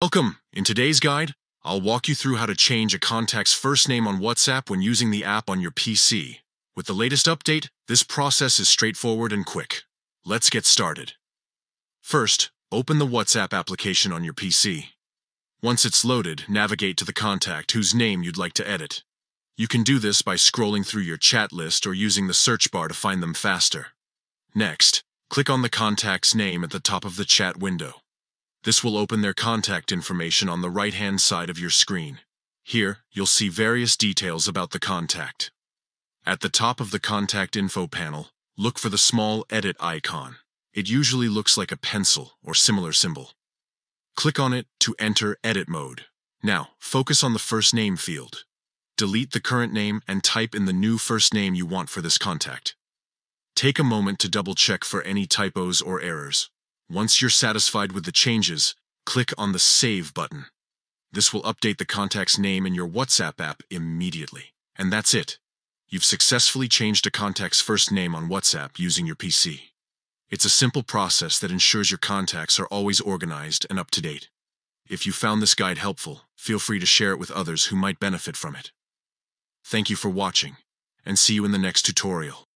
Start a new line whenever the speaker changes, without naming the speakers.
Welcome! In today's guide, I'll walk you through how to change a contact's first name on WhatsApp when using the app on your PC. With the latest update, this process is straightforward and quick. Let's get started. First, open the WhatsApp application on your PC. Once it's loaded, navigate to the contact whose name you'd like to edit. You can do this by scrolling through your chat list or using the search bar to find them faster. Next, click on the contact's name at the top of the chat window. This will open their contact information on the right-hand side of your screen. Here, you'll see various details about the contact. At the top of the contact info panel, look for the small edit icon. It usually looks like a pencil or similar symbol. Click on it to enter edit mode. Now, focus on the first name field. Delete the current name and type in the new first name you want for this contact. Take a moment to double check for any typos or errors. Once you're satisfied with the changes, click on the Save button. This will update the contact's name in your WhatsApp app immediately. And that's it. You've successfully changed a contact's first name on WhatsApp using your PC. It's a simple process that ensures your contacts are always organized and up to date. If you found this guide helpful, feel free to share it with others who might benefit from it. Thank you for watching, and see you in the next tutorial.